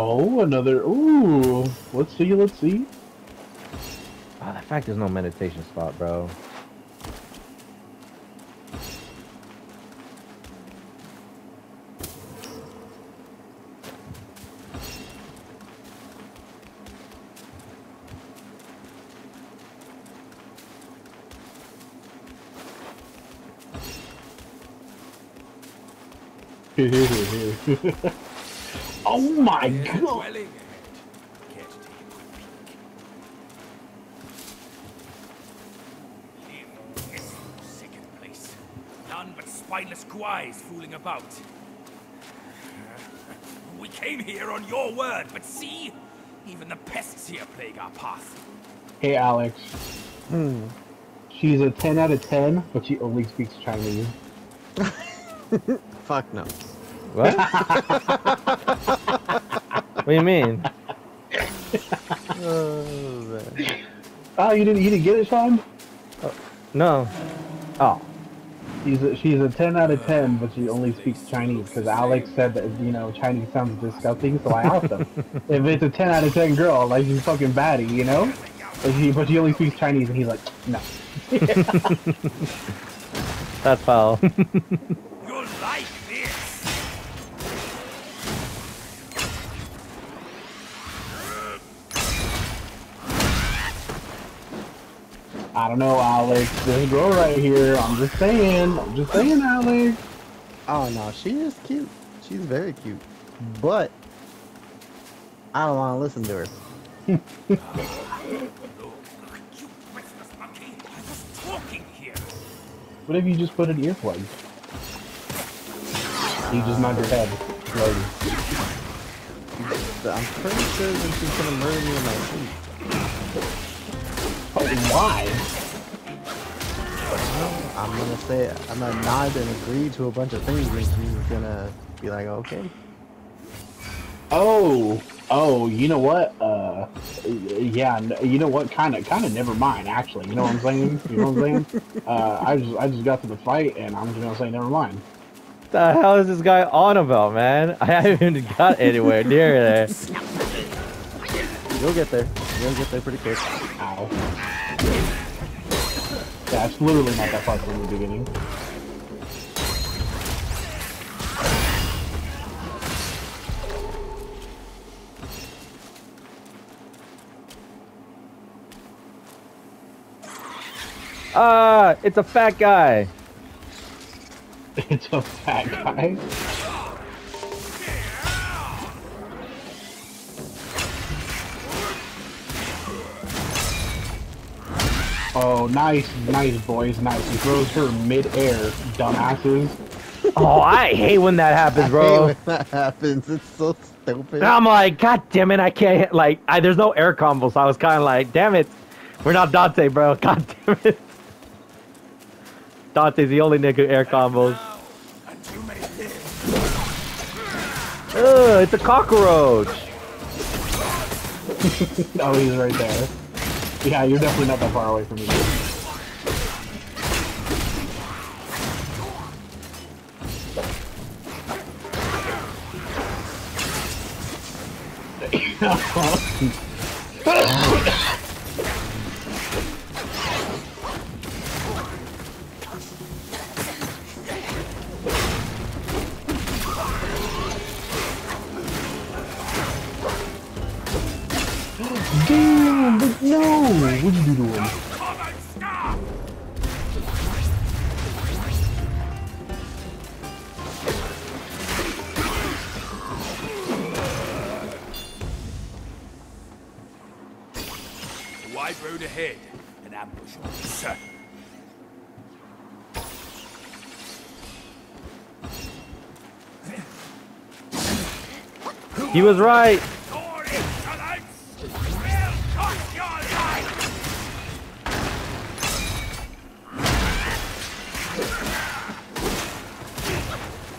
Oh, another. Ooh. Let's see. Let's see. Oh, the fact there's no meditation spot, bro. oh my god. dwelling ahead. Care to take a quick peek? Leave this forsaken place. None but spineless guys fooling about. We came here on your word, but see? Even the pests here plague our path. Hey, Alex. Hmm. She's a 10 out of 10, but she only speaks Chinese. Fuck no. What? what do you mean? Oh, man. Oh, you didn't, you didn't get it, Sean? No. Oh. She's a, she's a 10 out of 10, but she only speaks Chinese because Alex said that, you know, Chinese sounds disgusting, so I asked him. if it's a 10 out of 10 girl, like she's fucking baddie, you know? But she, but she only speaks Chinese, and he's like, no. That's foul. I don't know, Alex. This girl right here, I'm just saying. I'm just saying, Alex. Oh no, she is cute. She's very cute. But I don't want to listen to her. Look, you restless monkey! I was talking here! What if you just put an earplug? You just nod your head. slowly. I'm pretty sure that she's gonna murder me in my sleep. Oh, why? I'm gonna say I'm gonna nod and agree to a bunch of things, and she's gonna be like, okay. Oh, oh, you know what? Uh, yeah, you know what? Kind of, kind of. Never mind. Actually, you know what I'm saying? You know what I'm saying? Uh, I just, I just got to the fight, and I'm just gonna say never mind. the hell is this guy on about, man? I haven't even got anywhere near there. You'll get there. You'll get there pretty quick. Ow. Yeah, it's literally not that far from the beginning. Ah, it's a fat guy. It's a fat guy. Oh, nice, nice, boys, nice. He throws her mid-air, dumbasses. Oh, I hate when that happens, I hate bro. when that happens. It's so stupid. And I'm like, God damn it, I can't hit, like, I, there's no air combo, so I was kind of like, damn it, we're not Dante, bro. God damn it. Dante's the only nigga air combos. Now, and you may live. Ugh, it's a cockroach. Oh, he's right there. Yeah, you're definitely not that far away from me. Damn, He was right. Your insolence will cost your life!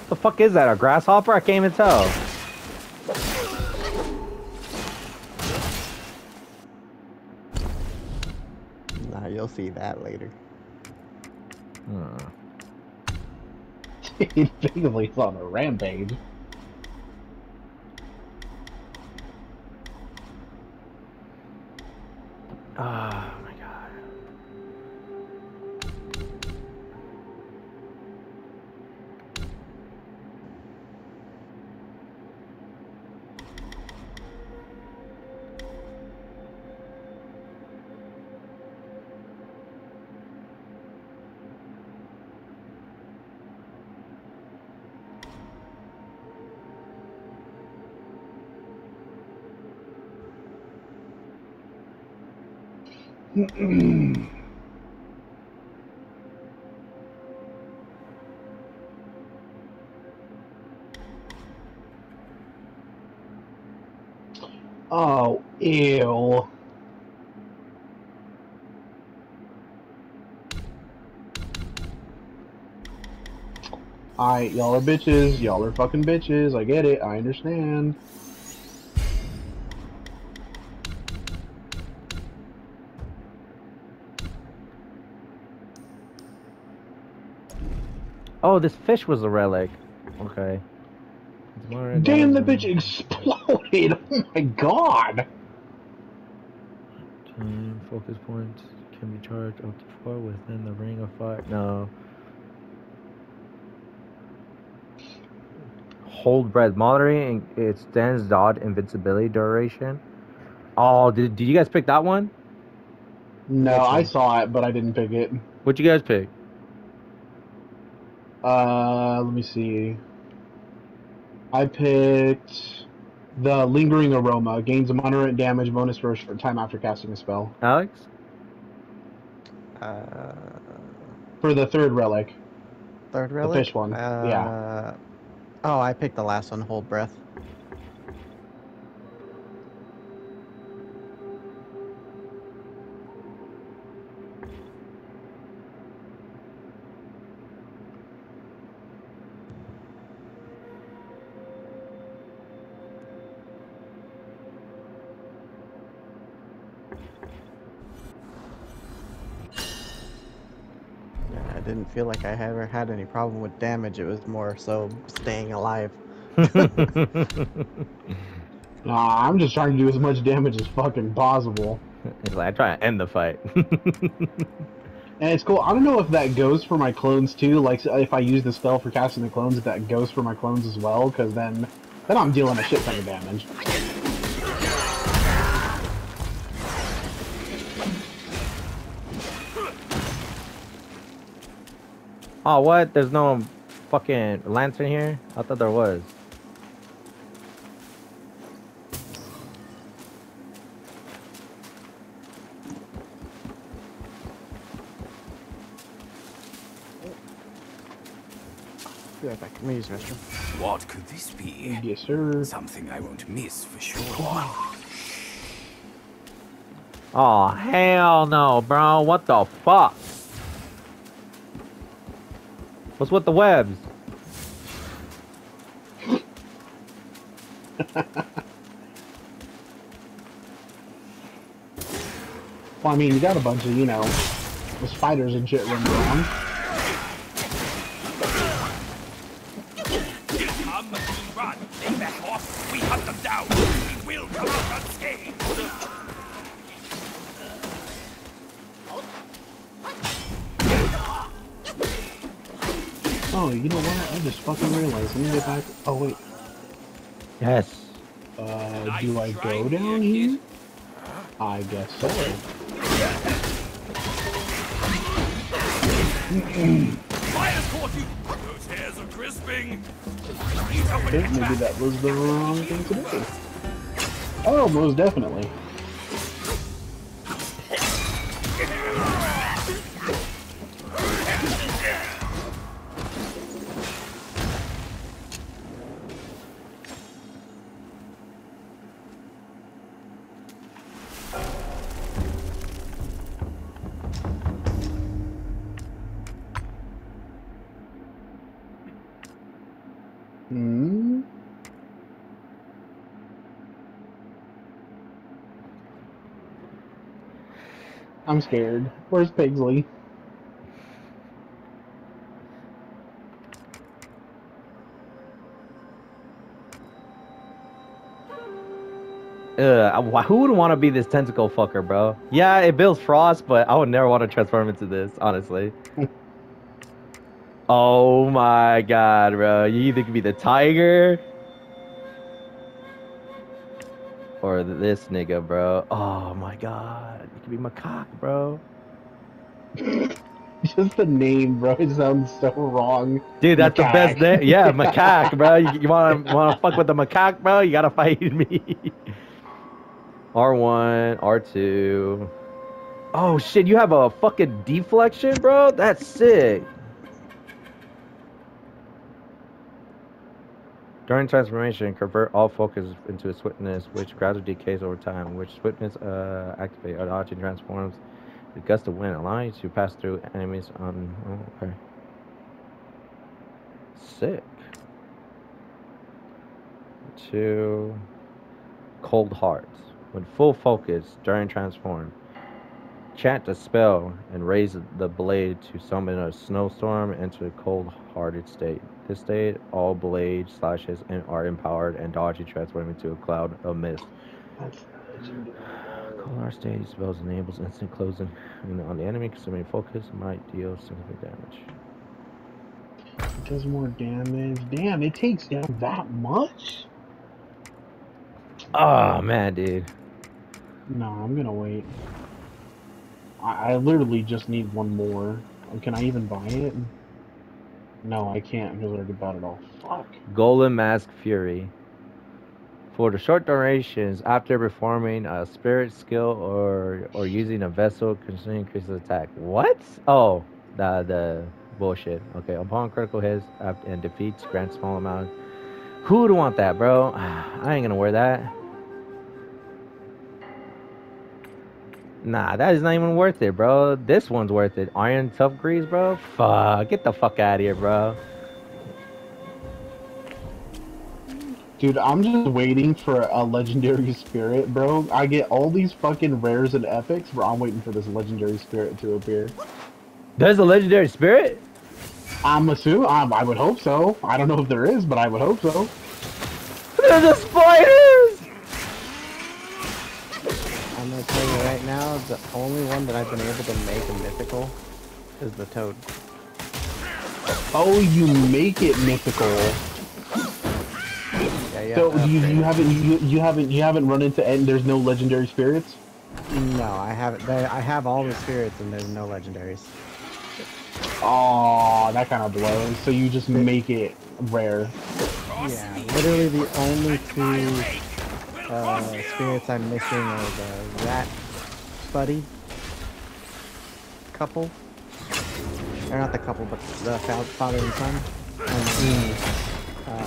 the fuck is that? A grasshopper? I can't even tell. Nah, you'll see that later. Hmm. Basically, he's on a rampage. Ah. oh, ew. Alright, y'all are bitches. Y'all are fucking bitches. I get it. I understand. Oh, this fish was a relic. Okay. Damn, the bitch exploded. Oh my god. Time, focus points can be charged up to four within the ring of fire. No. Hold breath. Monitoring it extends dodge invincibility duration. Oh, did, did you guys pick that one? No, I saw it, but I didn't pick it. What'd you guys pick? Uh, let me see. I picked the lingering aroma. Gains a moderate damage bonus for a short time after casting a spell. Alex? Uh, For the third relic. third relic. The fish one, Uh, yeah. Oh, I picked the last one. Hold breath. Feel like I ever had any problem with damage. It was more so staying alive. Nah, I'm just trying to do as much damage as fucking possible. It's like I try to end the fight. And it's cool. I don't know if that goes for my clones too. Like, if I use the spell for casting the clones, if that goes for my clones as well, because then, then I'm dealing a shit ton of damage. Oh, what? There's no fucking lantern here? I thought there was. Be right back. Let me use the restroom. What could this be? Yes, sir. Something I won't miss for sure. Oh, hell no, bro. What the fuck? What's with the webs? Well, I mean, you got a bunch of, you know, the spiders and shit running around. Oh, you know what? I just fucking realized. Let me get back. Oh, wait. Yes. Uh, do I go down here? I guess so. Fire's caught you. Those hairs are crisping. He's open maybe that was the wrong thing to do. Oh, most definitely. I'm scared. Where's Pigsley? Ugh, who would want to be this tentacle fucker, bro? Yeah, it builds frost, but I would never want to transform into this, honestly. oh my god, bro. You either could be the tiger or this nigga, bro. Oh my god. You could be macaque, bro. Just the name, bro. It sounds so wrong. Dude, that's the best name. Yeah, macaque, bro. You, you want to want to fuck with the macaque, bro? You gotta fight me. R1, R2. Oh shit, you have a fucking deflection, bro? That's sick. During transformation, convert all focus into a swiftness, which gradually decays over time. Which swiftness uh, activate dodging transforms the gust of wind, allowing you to pass through enemies on. Oh, okay. Sick. Two. Cold Hearts. When full focus during transform, chant a spell and raise the blade to summon a snowstorm into a cold-hearted state. This state, all blade slashes and are empowered and dodging transform into a cloud of mist. Cold Heart stage spells enables instant closing on the enemy consuming focus might deal significant damage. It does more damage. Damn, it takes down that much? Oh man, dude. No, I'm gonna wait. I, I literally just need one more. Can I even buy it? No, I can't because I already bought it all. Fuck. Golem Mask Fury. For the short durations, after performing a spirit skill or or using a vessel, consuming increases attack. What? Oh, the the bullshit. Okay, upon critical hits and defeats, grant small amount. Who would want that, bro? I ain't gonna wear that. Nah, that is not even worth it, bro. This one's worth it. Iron Tough Grease, bro. Fuck, get the fuck out of here, bro. Dude, I'm just waiting for a legendary spirit, bro. I get all these fucking rares and epics, bro. I'm waiting for this legendary spirit to appear. There's a legendary spirit. I'm assuming, um, I would hope so. I don't know if there is, but I would hope so. There's a spiders. I'm gonna tell you right now, the only one that I've been able to make a mythical is the toad. Oh, you make it mythical. Yeah, yeah. So you, you haven't you, you haven't you haven't run into and there's no legendary spirits. No, I haven't. I have all the spirits, and there's no legendaries. Oh, that kind of blows. So you just make it rare. Yeah, literally the only two uh, spirits I'm missing are the rat buddy couple. Or not the couple, but the fa- father and son. And, uh,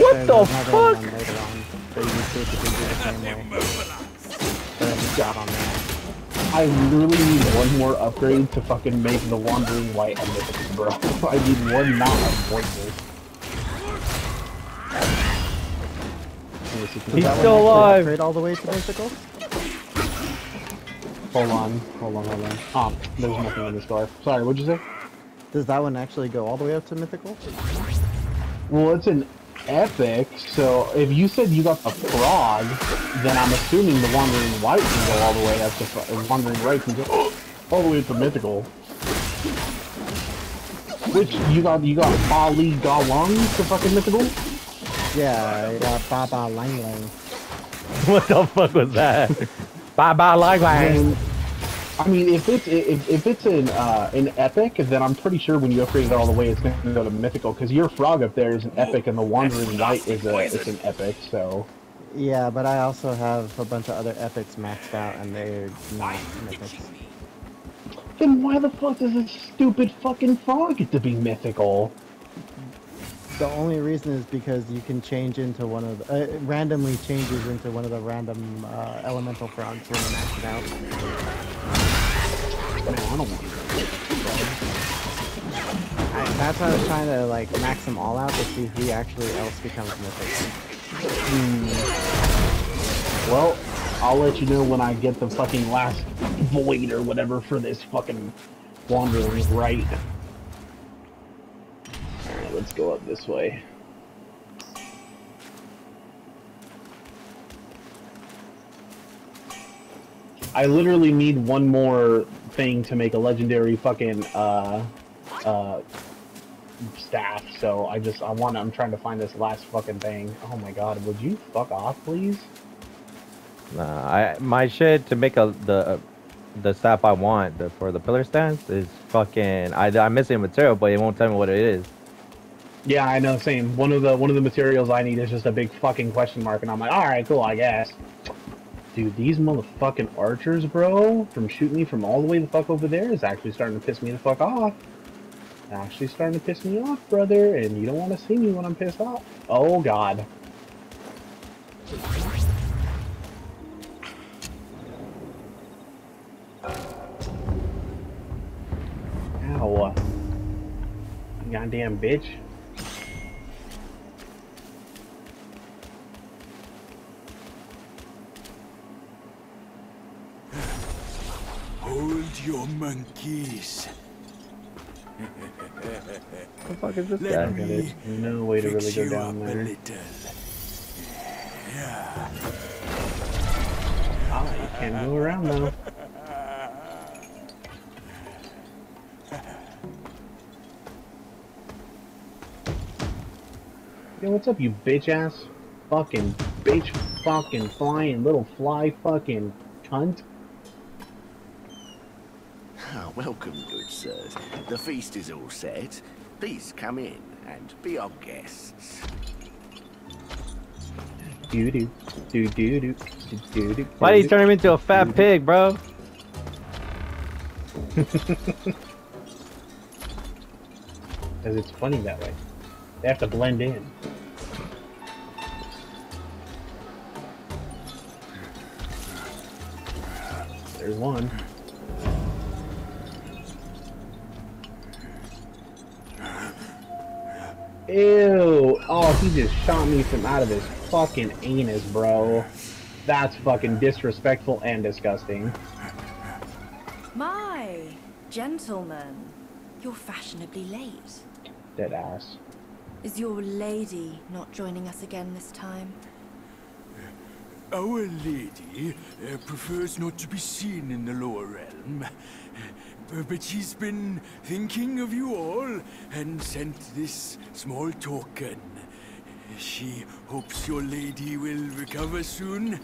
What the fuck? one later on that you see if you can do the same way. I just got on that. I literally need one more upgrade to fucking make the Wandering Wight a mythical, bro. I need one not a pointless. He's one still alive. Upgrade all the way to mythical? Hold on, hold on, hold on. Ah, there's nothing in this store. Sorry, what'd you say? Does that one actually go all the way up to mythical? Well, it's an epic, so if you said you got the frog, then I'm assuming the Wandering Wight can go all the way up to Wandering Wight can go all the way up to mythical. Which you got? You got Baw-Li-Guhh-Lang to fucking mythical? Yeah, I got Baba Lang Lang. What the fuck was that? bye bye, like And, I mean, if it's if, if it's an uh, an epic, then I'm pretty sure when you upgrade it all the way, it's going to go to mythical because your frog up there is an epic, and the Wandering Wight is a it's an epic. So Yeah, but I also have a bunch of other epics maxed out, and they're not mythics. then why the fuck does this stupid fucking frog get to be mythical? The only reason is because you can change into one of the, uh, randomly changes into one of the random uh, elemental frogs when you max it out. I that's why I was trying to like max them all out to see who actually else becomes mythic. Well, I'll let you know when I get the fucking last void or whatever for this fucking wandering Wight. Alright, let's go up this way. I literally need one more thing to make a legendary fucking uh uh staff, so I just I want I'm trying to find this last fucking thing. Oh my god, would you fuck off please? Nah, I my shit to make a the the staff I want the, for the pillar stance is fucking. I I'm missing material, but it won't tell me what it is. Yeah, I know. Same. One of the one of the materials I need is just a big fucking question mark, and I'm like, all right, cool, I guess. Dude, these motherfucking archers, bro, from shooting me from all the way the fuck over there is actually starting to piss me the fuck off. Actually starting to piss me off, brother, and you don't want to see me when I'm pissed off. Oh, God. Ow. Goddamn bitch. Hold your monkeys. What the fuck is this Let guy? There's no way to really go down there. little. Ah, you can't go around though. Yo, what's up, you bitch ass? Fucking bitch fucking flying little fly fucking cunt. Ah, welcome, good sirs. The feast is all set. Please come in and be our guests. Doo doo. Doo doo doo. Doo doo doo. Why did he turn him into a fat pig, bro? Because it's funny that way. They have to blend in. There's one. Ew! Oh, he just shot me from out of his fucking anus, bro. That's fucking disrespectful and disgusting. My gentlemen, you're fashionably late. Dead ass. Is your lady not joining us again this time? Our lady uh, prefers not to be seen in the lower realm. But she's been thinking of you all and sent this small token. She hopes your lady will recover soon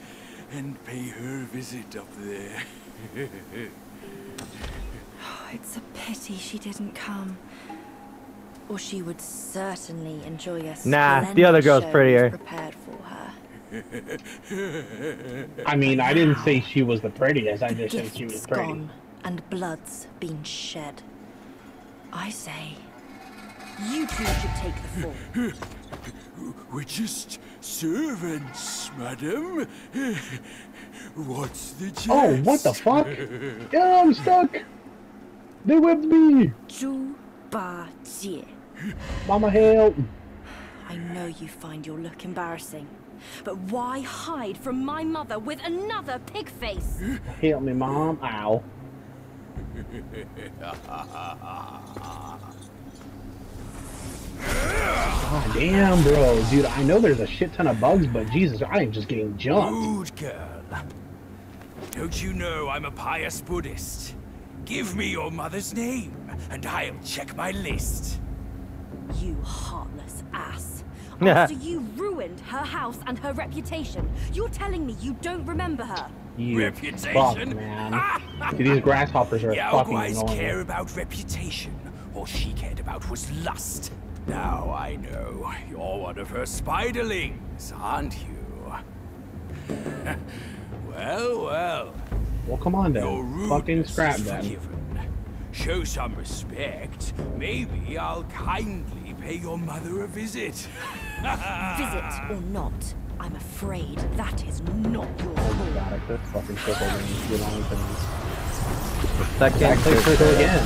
and pay her visit up there. Oh, it's a pity she didn't come. Or she would certainly enjoy a Nah, the other girl's prettier. prepared for her. I mean, I didn't say she was the prettiest, I just said she was Gifts pretty. gone and blood's been shed. I say, you two should take the fall. We're just servants, madam. What's the chance? Oh, what the fuck? Yeah, I'm stuck. They whipped me. Zhu Ba Jie. Mama help. I know you find your look embarrassing, but why hide from my mother with another pig face? Help me, mom. Ow. God damn, bro. Dude, I know there's a shit ton of bugs, but Jesus, I am just getting jumped. Rude girl. Don't you know I'm a pious Buddhist? Give me your mother's name, and I'll check my list. You heartless ass. After you ruined her house and her reputation, you're telling me you don't remember her? You Reputation? fuck, man. Dude, these grasshoppers are fucking Yaoguais annoying. care about reputation. All she cared about was lust. Now I know. You're one of her spiderlings, aren't you? well, well. Well, come on Your then. rudeness Fucking scrap is forgiven. Show some respect. Maybe I'll kindly pay your mother a visit. Visit or not, I'm afraid that is not your call. God, I could fucking triple them. Get on with them. The second Actually, sister. triple again.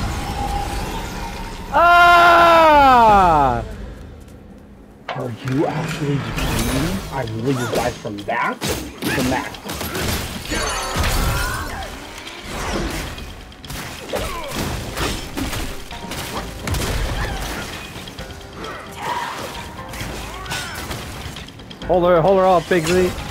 Ah! Are you actually just kidding me? I really just died from that? From that. Hold her, hold her off, Pigsley. Woohoo!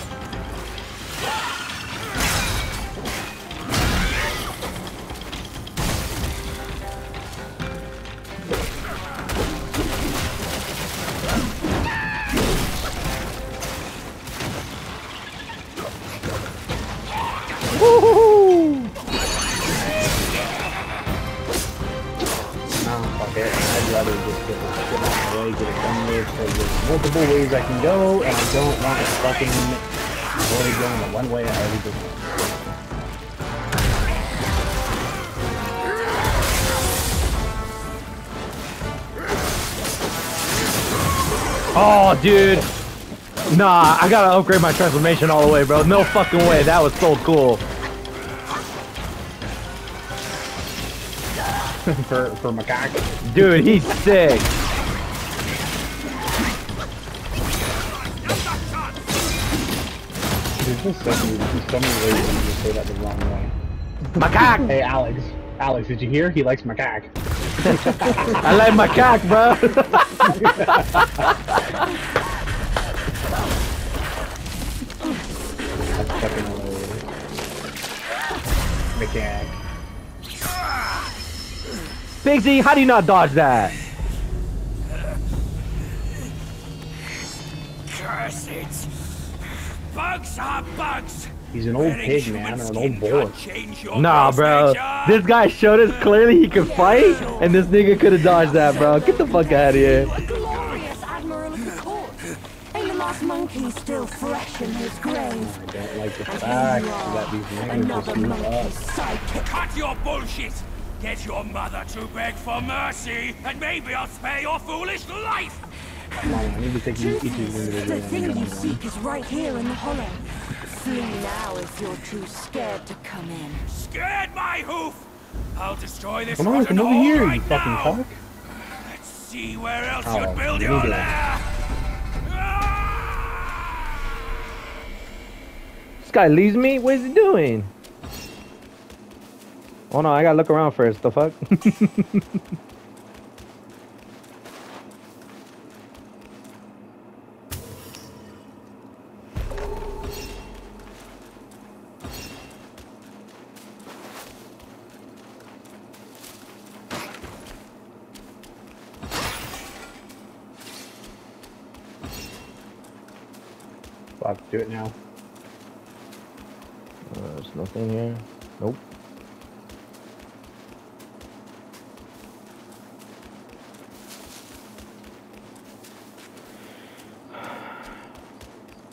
Oh, dude. Nah, I gotta upgrade my transformation all the way, bro. No fucking way. That was so cool. for for macaque. Dude, he's sick. There's just so many, there's so many ways you can say that the wrong way. Macaque. Hey, Alex. Alex, did you hear? He likes macaque. I like my macaque, bro. That's. Macaque. Bigsy, how do you not dodge that? Curse it! Bugs are bugs! He's an old pig, man, or an old boar. can't change your Nah, bro. This guy showed us clearly he could fight, and this nigga could have dodged that, bro. Get the fuck out of here. A glorious admiral of the court. Ain't the last monkey still fresh in his grave? I don't like the fact that these names just Another move monkey's up. sidekick. Cut your bullshit! Get your mother to beg for mercy, and maybe I'll spare your foolish life! Come on, I need to take each Truth each of is, these the individually thing and you get them seek is right here in the hollow. Flee now if you're too scared to come in. Scared my hoof! I'll destroy this Come on, come over here, right you fucking now. cock. Let's see where else Oh, you'd build your do lair! Ah! This guy leaves me? What is he doing? Oh no, I gotta look around first. The fuck? Fuck, do it now. Uh, there's nothing here. Nope.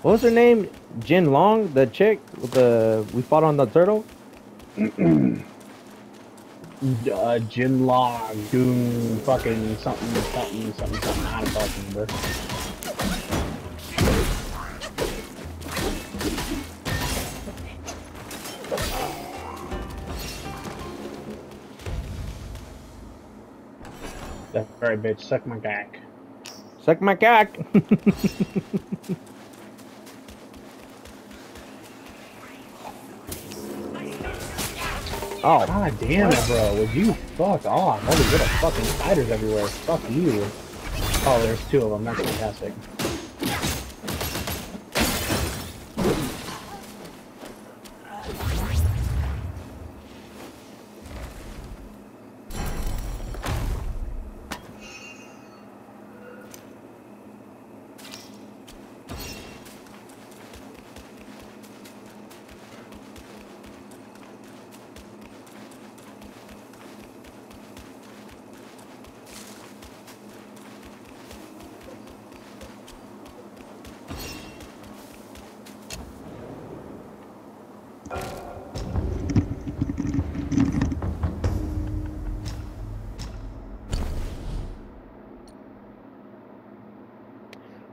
What was her name? Jin Long, the chick with the we fought on the turtle. Uh, Jin Long, doing fucking something, something, something, something. I don't fucking remember. Bitch. Suck my gack. Suck my cock. oh, God damn it, bro. Would you fuck off? Holy little fucking spiders everywhere. Fuck you. Oh, there's two of them. That's fantastic.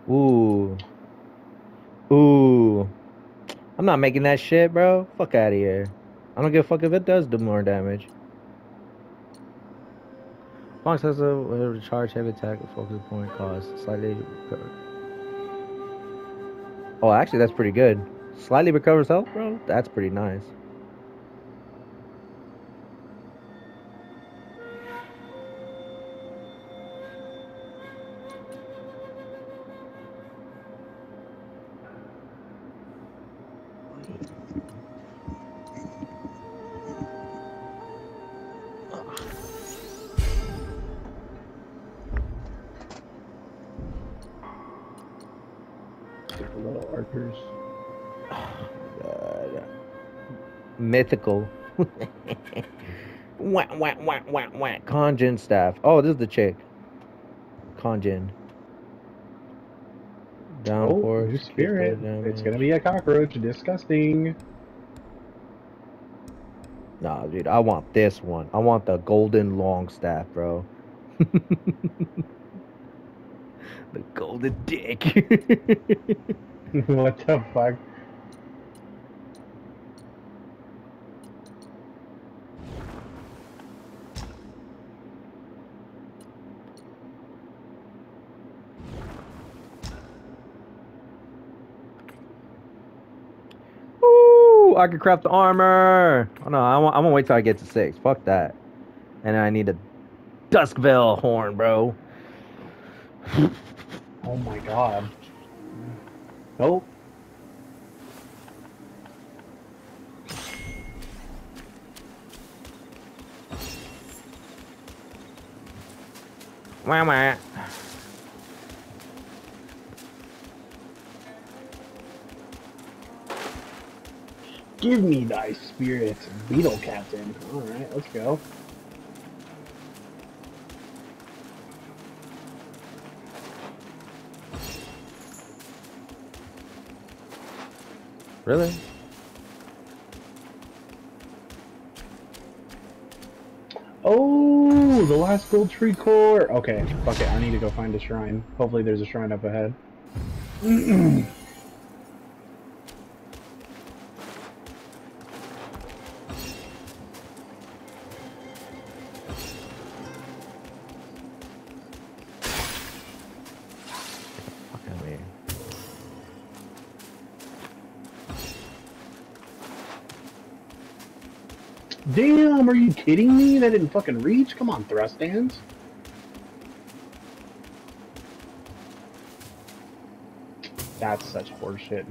ooh, ooh. I'm not making that shit, bro. Fuck out of here. I don't give a fuck if it does do more damage. Fox has a charge heavy attack with focus point cost slightly. Oh, actually, that's pretty good. Slightly recovers health, bro. That's pretty nice. Mythical. wah, wah, wah, wah, wah. Kang-Jin staff. Oh, this is the chick. Kang-Jin. Downpour. Oh, spirit. It's gonna be a cockroach. Disgusting. Nah, dude, I want this one. I want the golden long staff, bro. the golden dick. what the fuck? Ooh, I could craft the armor. Oh no, I want, I'm gonna wait till I get to six. Fuck that. And I need a Duskvale horn, bro. Oh my god. Nope. Wah, wah. Give me thy spirit, beetle captain. Alright, let's go. Really? Oh, the last gold tree core. Okay, fuck it. I need to go find a shrine. Hopefully, there's a shrine up ahead. kidding me? That didn't fucking reach? Come on, thrust hands. That's such horseshit.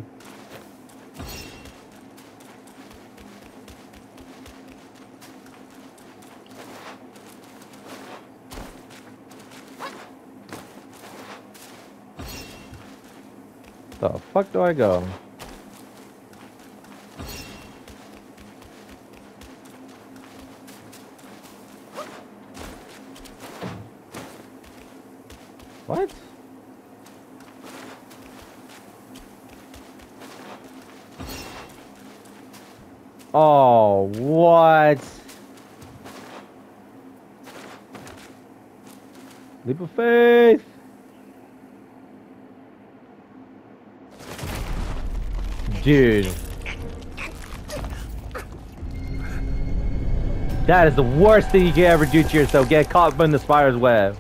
The fuck do I go? What? Oh, what? Leap of faith. Dude. That is the worst thing you can ever do to yourself. Get caught in the spider's web.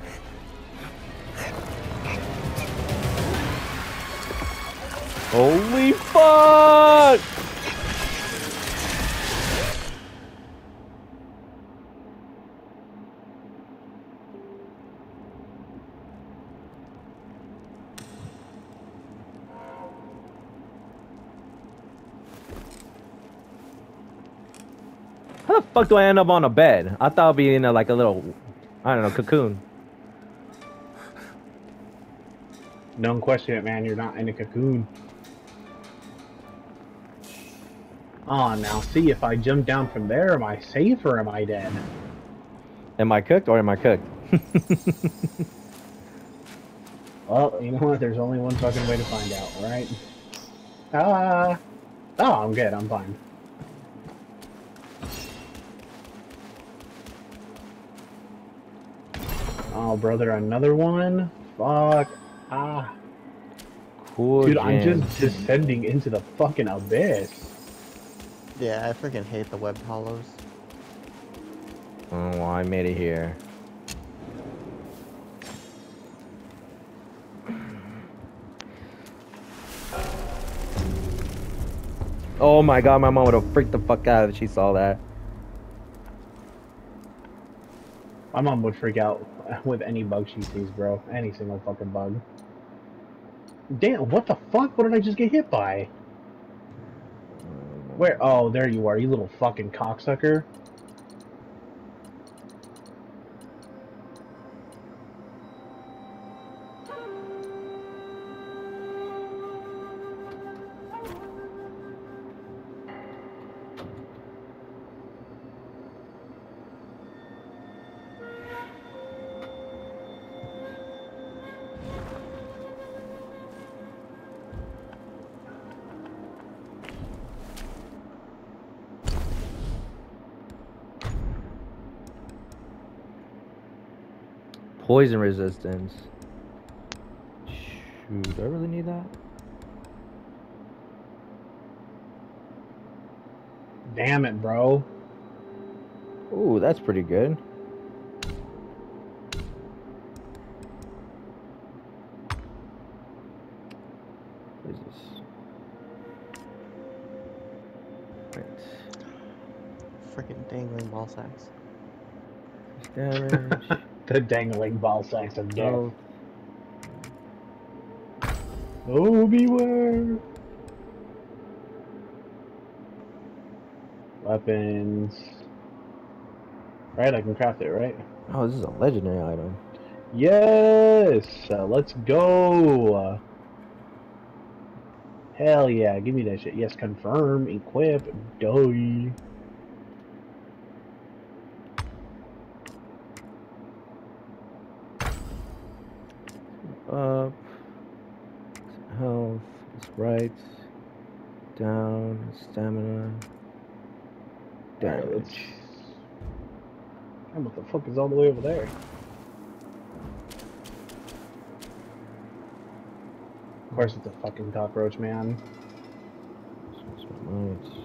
Holy fuck! Fuck do I end up on a bed? I thought I'd be in a, like a little, I don't know, cocoon. Don't question it, man. You're not in a cocoon. Oh, now see if I jump down from there, am I safe or am I dead? Am I cooked or am I cooked? Well, you know what? There's only one fucking way to find out, right? Ah. oh, I'm good. I'm fine. Oh, brother, another one? Fuck. Ah. Cool. Dude, I'm just descending into the fucking abyss. Yeah, I freaking hate the web hollows. Oh, well, I made it here. Oh my god, my mom would have freaked the fuck out if she saw that. My mom would freak out with any bug she sees, bro. Any single fucking bug. Damn, what the fuck? What did I just get hit by? Where? Oh, there you are, you little fucking cocksucker. Poison resistance. Shoot, do I really need that? Damn it, bro. Ooh, that's pretty good. What is this? Right. Freaking dangling ball sacks. Six damage. The dangling ball sacks of death. oh, Oh, beware. Weapons. Right, I can craft it, right? oh, this is a legendary item. Yes! Uh, let's go! Hell yeah, give me that shit. Yes, confirm, equip, die. Up. Health is right. Down. Stamina. Damage. Damn, what the fuck is all the way over there? Of course, it's a fucking cockroach, man. Right.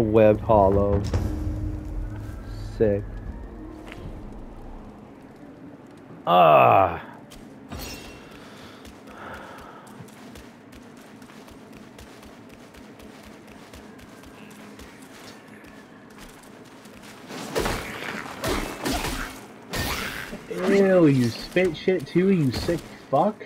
The Webbed Hollow. Sick. Ah. Ew, you spit shit too, you sick fuck.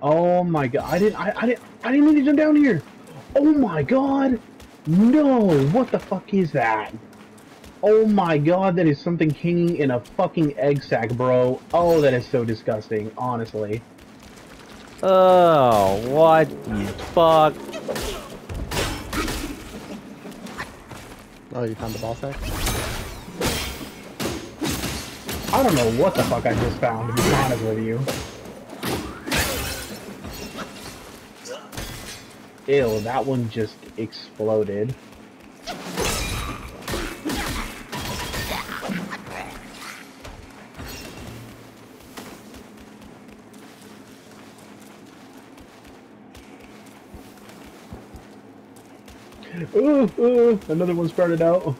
Oh my god, I didn't, I, I didn't, I didn't mean to jump down here. Oh my god, no, what the fuck is that? Oh my god, that is something hanging in a fucking egg sack, bro. Oh, that is so disgusting, honestly. Oh, what the fuck? Oh, you found the ball sack? I don't know what the fuck I just found, to be honest with you. Ew, that one just exploded. Ooh, ooh, another one sprouted out.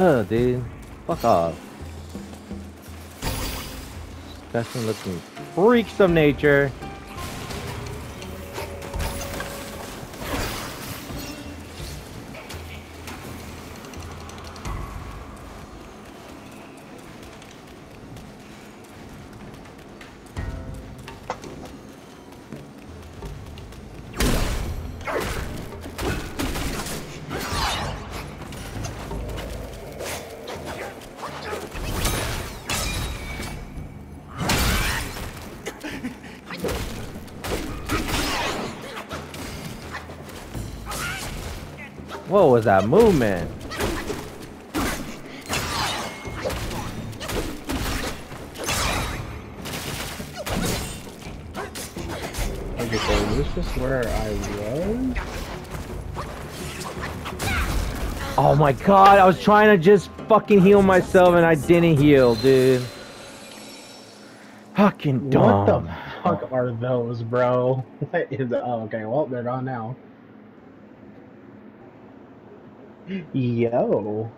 Oh, dude. Fuck off. Disgusting looking freaks of nature. Was that movement? Okay, so is this just where I was? Oh my god, I was trying to just fucking heal myself and I didn't heal, dude. Fucking dumb. What the fuck are those, bro? What is? Oh, okay. Well, they're gone now. Yo,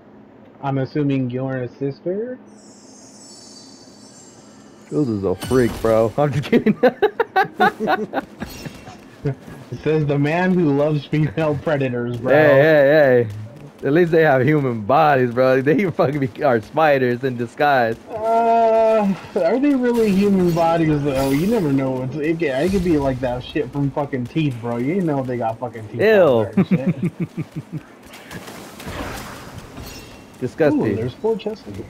I'm assuming you're a sister. This is a freak, bro. I'm just kidding. It says the man who loves female predators, bro. hey, hey, hey. At least they have human bodies, bro. They fucking be, are spiders in disguise. Uh, are they really human bodies though? You never know. It's, it, could, it could be like that shit from fucking teeth, bro. You know they got fucking teeth. Ew. out there and shit. Disgusting. Ooh, there's four chests in here.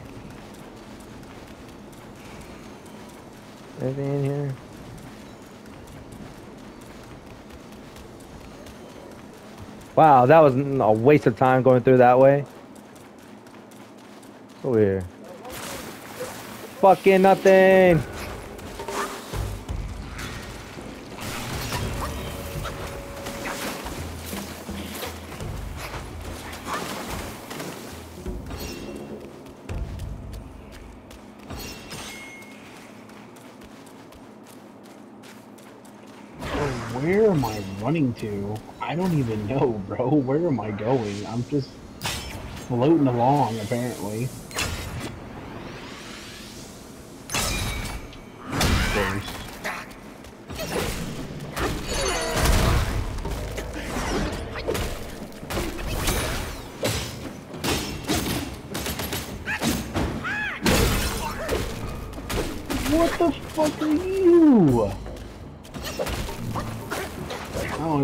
Anything in here? Wow, that was a waste of time going through that way. What's over here? Fucking nothing. Running to? I don't even know, bro. Where am I going? I'm just floating along, apparently.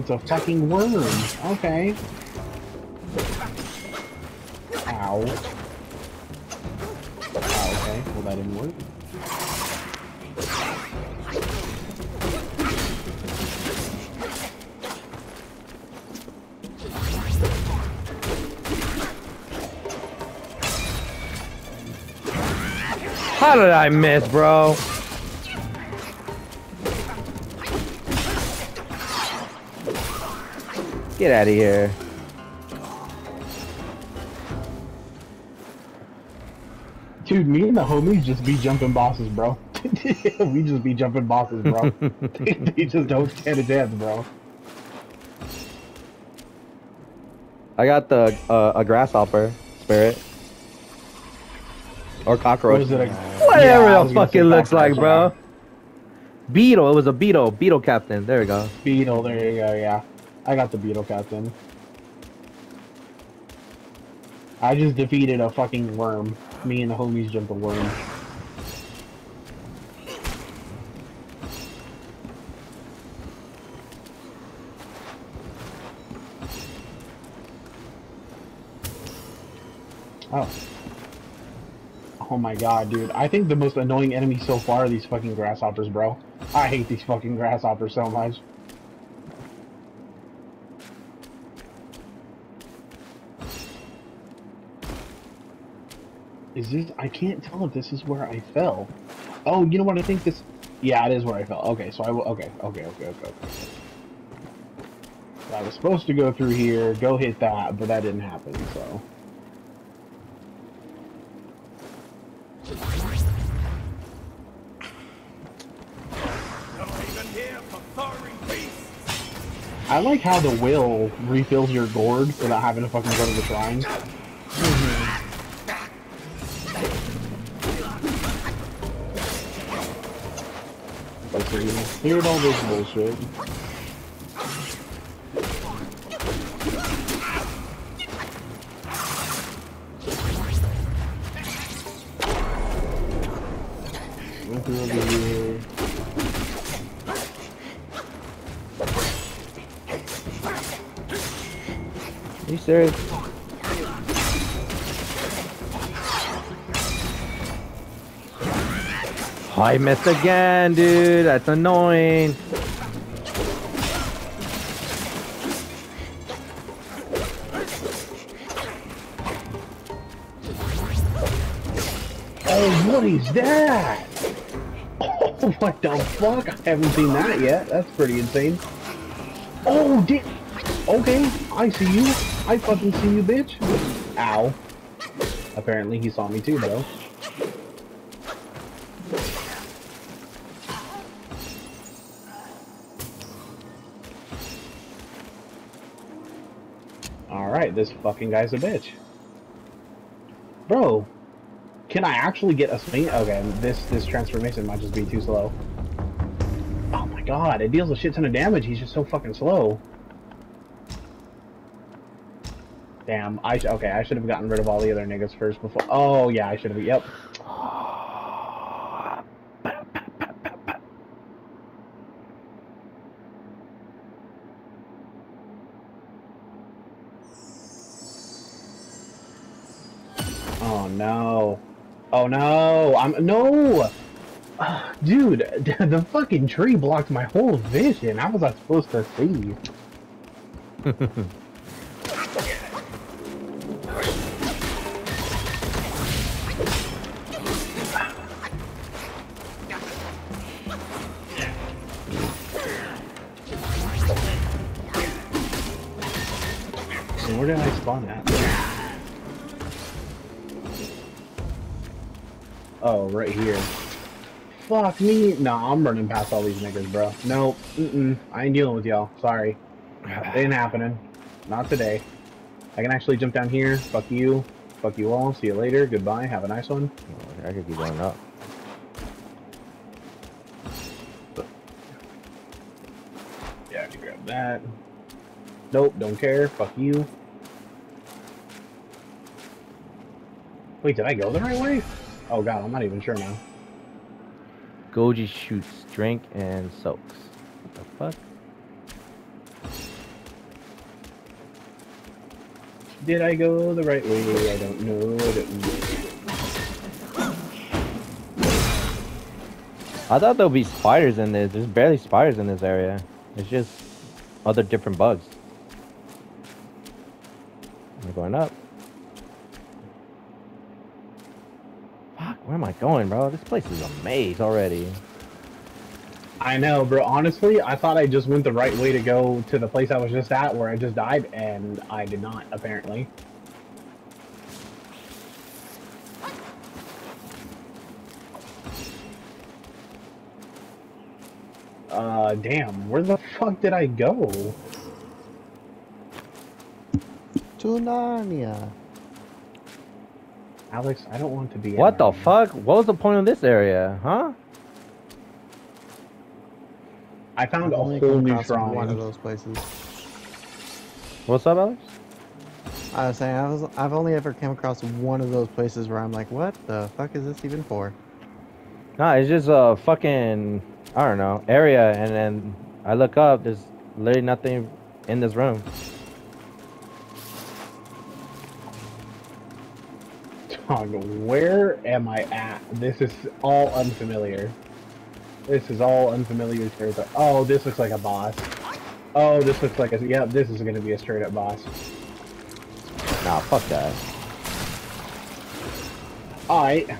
It's a fucking worm. Okay. Ow. Oh, okay. Well, that didn't work. How did I miss, bro? Get out of here. Dude, me and the homies just be jumping bosses, bro. we just be jumping bosses, bro. they, just don't stand a chance, bro. I got the uh, a grasshopper spirit or cockroach. A- Whatever Yeah, the fuck it looks like, bro. Beetle. It was a beetle. Beetle captain. There we go. Beetle, there you go, yeah. I got the beetle captain. I just defeated a fucking worm. Me and the homies jumped a worm. Oh. Oh my god, dude. I think the most annoying enemy so far are these fucking grasshoppers, bro. I hate these fucking grasshoppers so much. Is this? I can't tell if this is where I fell. Oh, you know what? I think this. Yeah, it is where I fell. Okay, so I will. Okay, okay, okay, okay. I was supposed to go through here, go hit that, but that didn't happen. So. I like how the will refills your gourd without having to fucking go to the shrine. So you cleared all this bullshit. Here. Are you serious? I missed again, dude. That's annoying. Oh, what is that? Oh, what the fuck? I haven't seen that yet. That's pretty insane. Oh, di- Okay, I see you. I fucking see you, bitch. Ow. Apparently he saw me too, though. This fucking guy's a bitch. Bro, can I actually get a swing? Okay, this this transformation might just be too slow. Oh my god, it deals a shit ton of damage. He's just so fucking slow. Damn. I okay. I should have gotten rid of all the other niggas first before. Oh yeah, I should have. Yep. Oh no. Oh no. I'm no. Dude, the fucking tree blocked my whole vision. How was I supposed to see? Where did I spawn at? Oh, right here. Fuck me. Nah, I'm running past all these niggas, bro. No, mm-mm. I ain't dealing with y'all. Sorry. It ain't happening. Not today. I can actually jump down here. Fuck you. Fuck you all. See you later. Goodbye. Have a nice one. Oh, I could keep going up. Yeah, I can grab that. Nope, don't care. Fuck you. Wait, did I go the right way? Oh god, I'm not even sure now. Goji shoots, drink, and soaks. What the fuck? Did I go the right way? I don't know. I don't know. I thought there'll be spiders in this. There's barely spiders in this area. It's just other different bugs. I'm going up. Where am I going, bro? This place is a maze already. I know, bro. Honestly, I thought I just went the right way to go to the place I was just at where I just died, and I did not, apparently. Uh, damn. Where the fuck did I go? To Narnia. Alex, I don't want to be. What the fuck? What was the point of this area, huh? I found I've a only whole new across one of those places. What's up, Alex? I was saying I was I've only ever come across one of those places where I'm like, what the fuck is this even for? Nah, it's just a fucking I don't know area, and then I look up. There's literally nothing in this room. Dog, where am I at? This is all unfamiliar. This is all unfamiliar territory. Oh, this looks like a boss. Oh, this looks like a. Yeah, this is gonna be a straight up boss. Nah, fuck that. Alright.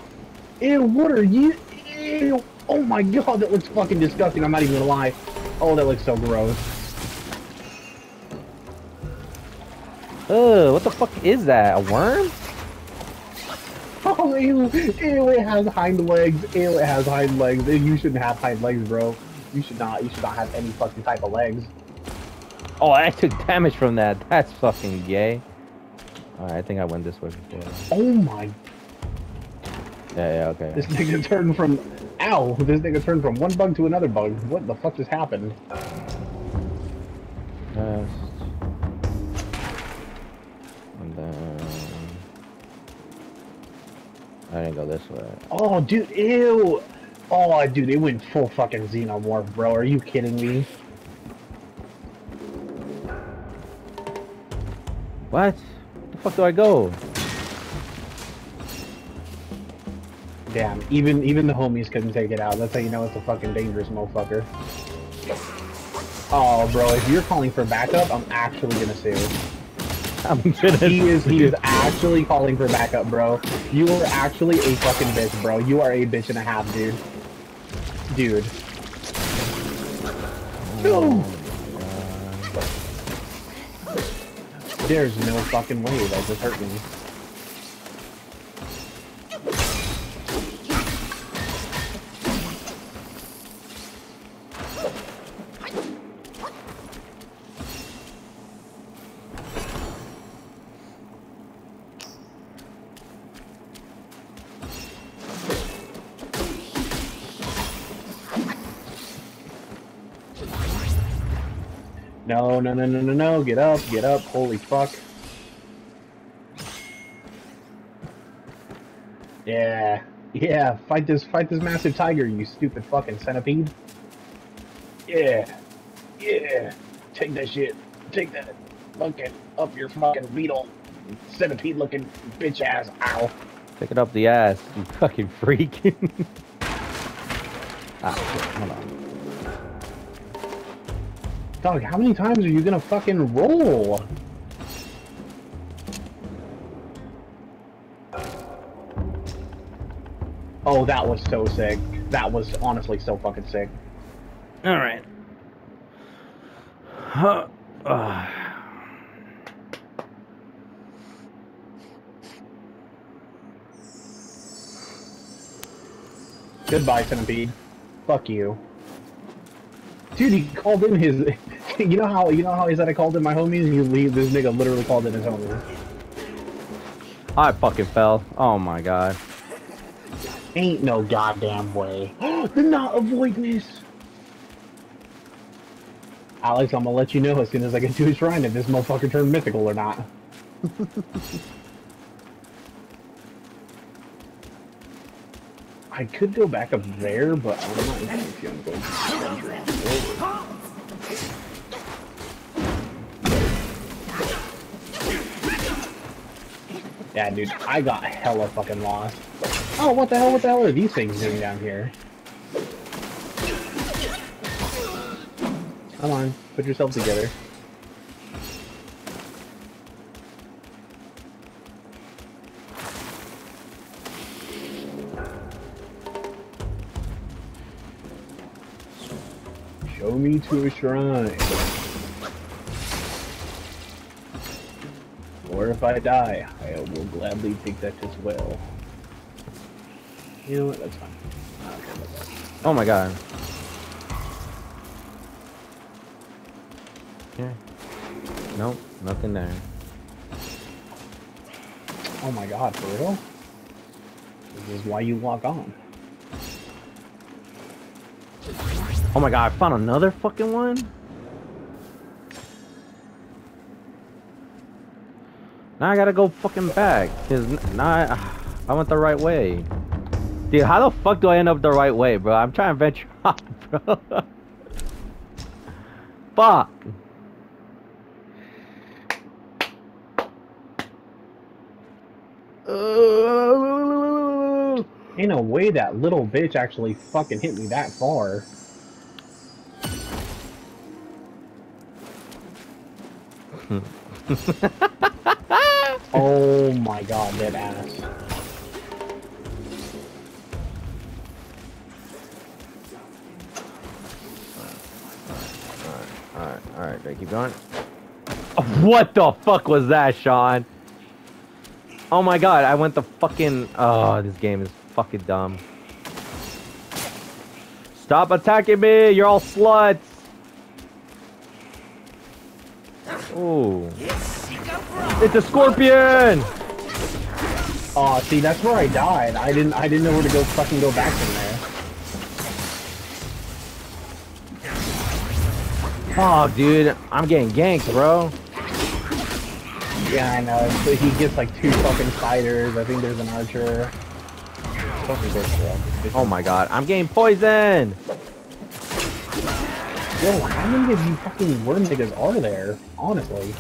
Ew, what are you? Ew. Oh my god, that looks fucking disgusting. I'm not even gonna lie. Oh, that looks so gross. Ugh, what the fuck is that? A worm? Ew, ew, it has hind legs. Ew, it has hind legs. You shouldn't have hind legs, bro. You should not. You should not have any fucking type of legs. Oh, I took damage from that. That's fucking gay. Alright, I think I went this way before. Oh my Yeah, yeah, okay. This nigga turned from ow. This nigga turned from one bug to another bug. What the fuck just happened? Test. I didn't go this way. Oh, dude, ew. Oh, dude, it went full fucking xenomorph, bro. Are you kidding me? What? the fuck do I go? Damn, even even the homies couldn't take it out. That's how you know it's a fucking dangerous motherfucker. Oh, bro, if you're calling for backup, I'm actually gonna sue. I'm gonna. He is he is actually calling for backup, bro. You are actually a fucking bitch, bro. You are a bitch and a half, dude. Dude. Oh no. There's no fucking way that just hurt me. no, no, no, no, no. Get up, get up. Holy fuck. Yeah. Yeah, fight this fight this massive tiger, you stupid fucking centipede. Yeah. Yeah. Take that shit. Take that fucking up your fucking beetle. Centipede looking bitch ass. Ow. Take it up the ass, you fucking freak. Dog, how many times are you gonna fucking roll? Oh, that was so sick. That was honestly so fucking sick. All right. Huh. Ah. Goodbye, Centipede. Fuck you. Dude, he called in his. You know how you know how he said I called in my homies. You leave this nigga literally called in his homies. I fucking fell. Oh my god. Ain't no goddamn way. the not avoidance. Alex, I'm gonna let you know as soon as I get to his shrine if this motherfucker turned mythical or not. I could go back up there, but I'm not even if I'm going to Yeah, dude, I got hella fucking lost. Oh, what the hell, what the hell are these things doing down here? Come on, put yourself together. Show me to a shrine. Or if I die, I will gladly take that as well. You know what? That's fine. I don't care about that. Oh my god. Yeah. Nope, nothing there. Oh my god, for real? This is why you log on. Oh my god, I found another fucking one? Now I gotta go fucking back. Cause now I, I went the right way. Dude, how the fuck do I end up the right way, bro? I'm trying to venture out, bro. fuck. Uh, Ain't no way that little bitch actually fucking hit me that far. oh my god, that ass. Alright, alright, I keep going? What the fuck was that, Sean? Oh my god, I went the fucking. Oh, this game is fucking dumb. Stop attacking me! You're all sluts! Ooh. It's a scorpion! Oh, see, that's where I died. I didn't, I didn't know where to go. Fucking go back from there. Oh, dude, I'm getting ganked, bro. Yeah, I know. So he gets like two fucking fighters. I think there's an archer. Fucking go for it. Oh my god, I'm getting poisoned! Yo, how many of you fucking worm niggas are there? Honestly.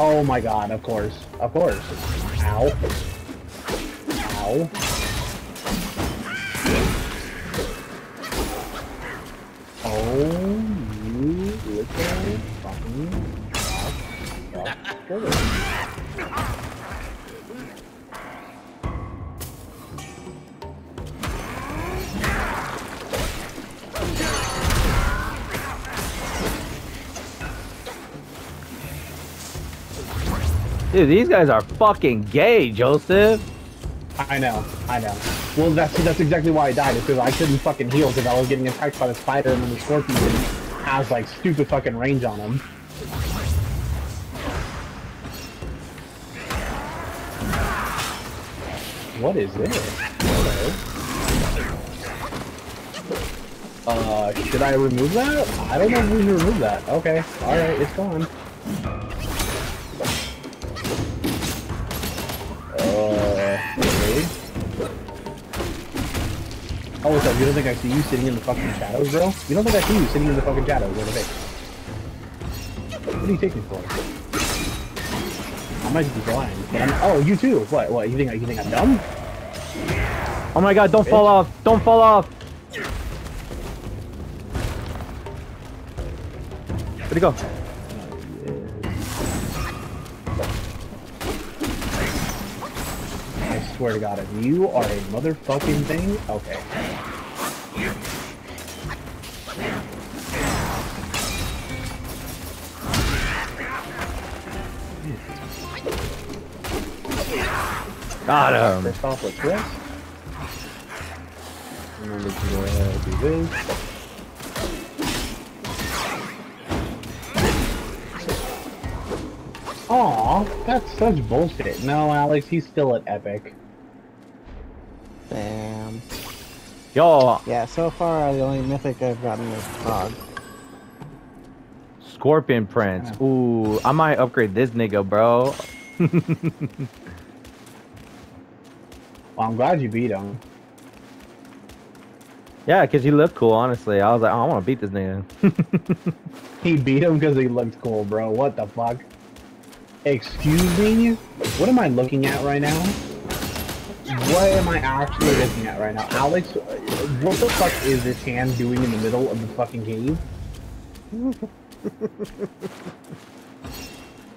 Oh my god, of course. Of course. Ow. Ow. Oh, you little fucking cock- Dude, these guys are fucking gay, Joseph. I know, I know. Well, that's that's exactly why I died. Because I couldn't fucking heal because I was getting attacked by the spider and then the scorpion has like stupid fucking range on him. What is this? Uh, should I remove that? I don't know if we can remove that. Okay, alright, it's gone. Uh. Oh, what's up? You don't think I see you sitting in the fucking shadows, bro? You don't think I see you sitting in the fucking shadows over there? What do you take me for? I might just be blind. But I'm, oh, you too. What? What? You think? You think I'm dumb? Oh my god, don't fall off! Don't fall off! Where'd he go? Swear to God, if you are a motherfucking thing, okay. Got him! First off, let's rest. And then we can go ahead and do this. Aw, that's such bullshit. No, Alex, he's still at Epic. Damn. Yo, Yeah, so far the only mythic I've gotten is Frog. Scorpion Prince. Ooh, I might upgrade this nigga, bro. Well, I'm glad you beat him. Yeah, because he looked cool, honestly. I was like, oh, I want to beat this nigga. He beat him because he looked cool, bro. What the fuck? Excuse me? What am I looking at right now? What am I actually looking at right now? Alex, what the fuck is this hand doing in the middle of the fucking cave?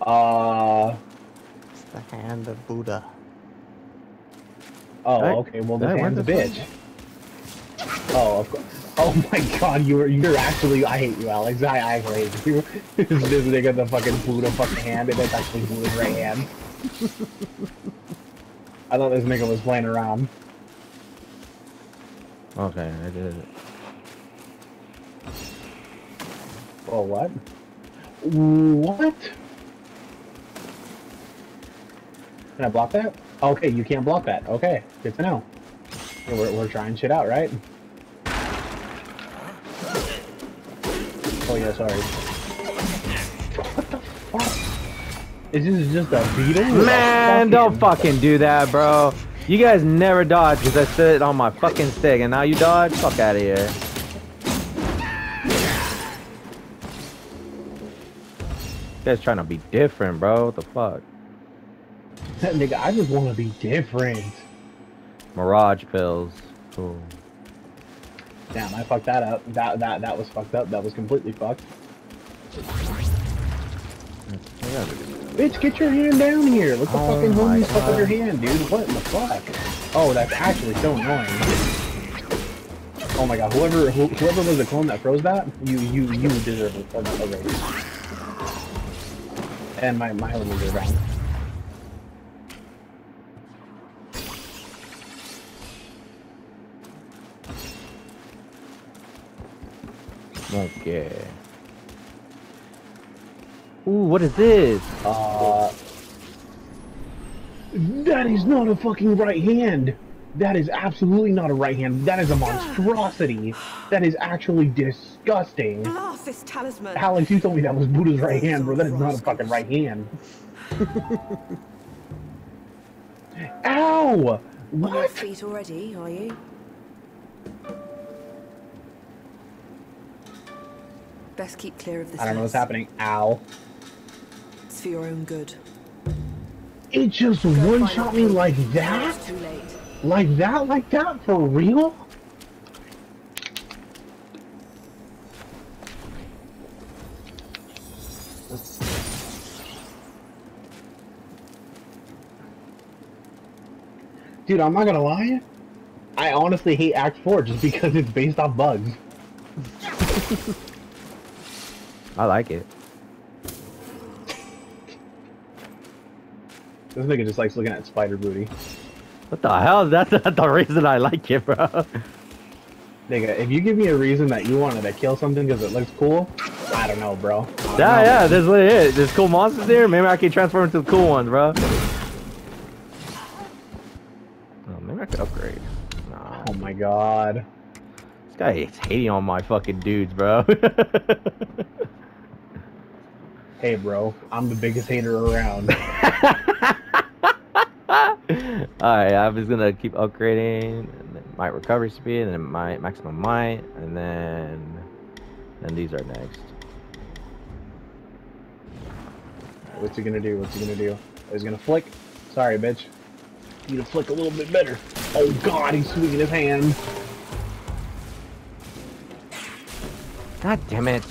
uh, It's the hand of Buddha. oh, Hey, okay, well, this hey, hand's a bitch. Oh, of course. Oh my god, you're you're actually I hate you, Alex. I I hate you. this nigga the fucking Buddha fucking hand, and it's actually Buddha's right hand. I thought this nigga was playing around. okay, I did it. Oh what? What? Can I block that? Okay, you can't block that. Okay, good to know. We're, we're trying shit out, right? Oh yeah, sorry. Is this just a beetle? with a Man, don't fucking do that, bro. You guys never dodge because I sit on my fucking stick, and now you dodge? Fuck out of here. You guys trying to be different, bro. What the fuck? That Nigga, I just want to be different. Mirage pills. Cool. Damn, I fucked that up. That that that was fucked up. That was completely fucked. Bitch, get your hand down here. What the Oh fucking homies fuck with your hand, dude? What in the fuck? Oh, that's actually so annoying. Oh my god, whoever who, whoever was the clone that froze that, you you you deserve a, a, raise. And my my are down. Okay. Ooh, what is this? Uh, that is not a fucking right hand. That is absolutely not a right hand. That is a monstrosity. That is actually disgusting. Blast this talisman. Alex, you told me that was Buddha's right hand, bro. That is not a fucking right hand. Ow! On your feet already, are you? Best keep clear of this. I don't know what's happening. Ow. It's for your own good. It just Go one find shot me like that? It's too late. Like that? Like that? For real? Dude, I'm not gonna lie. I honestly hate Act 4 just because it's based off bugs. I like it. This nigga just likes looking at spider booty. What the hell? That's not the reason I like it, bro. Nigga, if you give me a reason that you wanted to kill something because it looks cool, I don't know, bro. Don't Yeah, know. yeah, that's what it is. There's cool monsters here. Maybe I can transform into the cool ones, bro. Oh, maybe I could upgrade. Oh my god. this guy is hating on my fucking dudes, bro. Hey, bro, I'm the biggest hater around. Alright, I'm just gonna keep upgrading my recovery speed and then my maximum might and then and these are next. What's he gonna do? What's he gonna do? Oh, he's gonna flick. Sorry, bitch. Need to flick a little bit better. Oh god, he's swinging his hand. God damn it.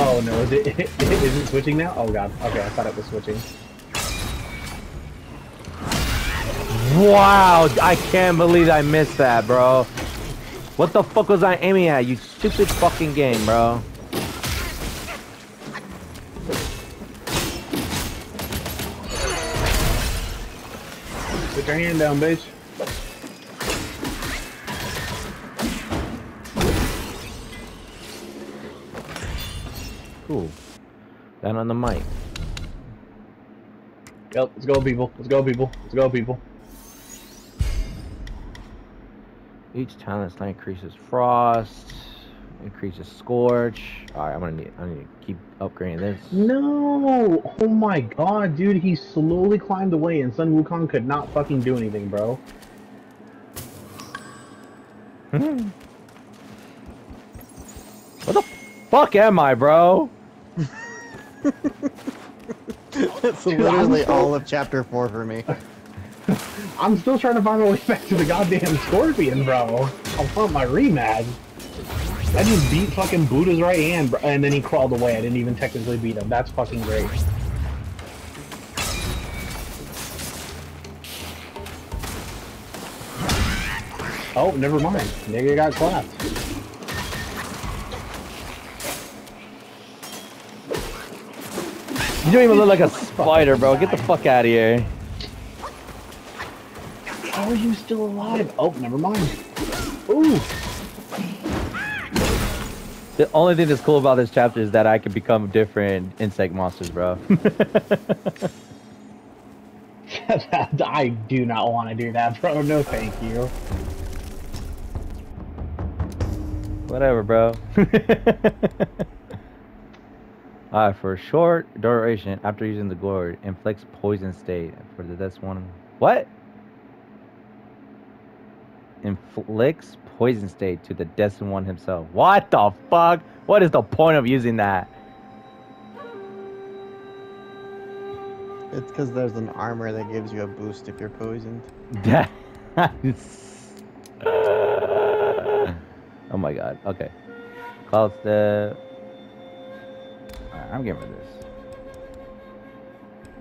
Oh no, is it, is it switching now? Oh god. Okay, I thought it was switching. Wow, I can't believe I missed that, bro. What the fuck was I aiming at? You stupid fucking game, bro. Put your hand down, bitch. Cool. Down on the mic. Yep, let's go, people. Let's go, people. Let's go, people. Each talent slot increases frost, increases scorch. Alright, I'm gonna need I need to keep upgrading this. No! Oh my god, dude, he slowly climbed away and Sun Wukong could not fucking do anything, bro. What the fuck am I, bro? That's Dude, literally I'm all of chapter four for me. I'm still trying to find my way back to the goddamn scorpion, bro. I'll want my rematch. I just beat fucking Buddha's right hand, bro, and then he crawled away. I didn't even technically beat him. That's fucking great. Oh, never mind. Nigga got clapped. You don't even look like a spider, bro. Get the fuck out of here. How are you still alive? Oh, never mind. Ooh. The only thing that's cool about this chapter is that I can become different insect monsters, bro. I do not want to do that, bro. No, thank you. Whatever, bro. Alright, for a short duration, after using the gourd, inflicts poison state for the death one. What? Inflicts poison state to the destined one himself. What the fuck? What is the point of using that? It's because there's an armor that gives you a boost if you're poisoned. That oh my god. Okay. Cloud step. Alright, I'm getting rid of this.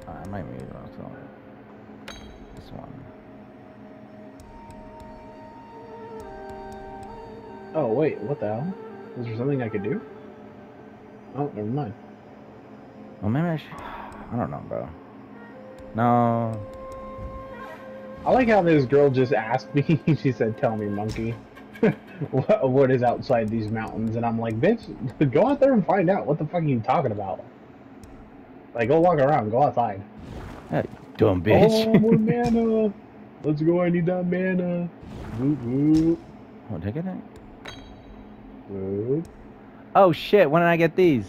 Alright, I might need it also. This one. Oh, wait, what the hell? Is there something I could do? Oh, never mind. Well, maybe I should. I don't know, bro. No. I like how this girl just asked me, she said, tell me, monkey. what, what is outside these mountains? And I'm like, bitch, go out there and find out. What the fuck are you talking about? Like, go walk around, go outside. Dumb oh, bitch. Oh, more mana. Let's go, I need that mana. Whoop, whoop, oh, take it. whoop. Oh shit! When did I get these?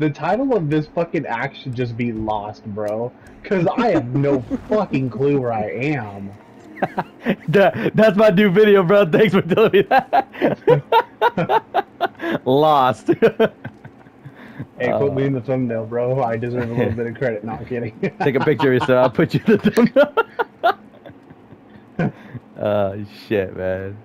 The title of this fucking act should just be Lost, bro. Cause I have no fucking clue where I am. that, that's my new video, bro. Thanks for telling me that. Lost. Hey, put me Uh, in the thumbnail, bro. I deserve a little bit of credit. Not kidding. Take a picture of yourself. I'll put you in the thumbnail. Oh shit, man.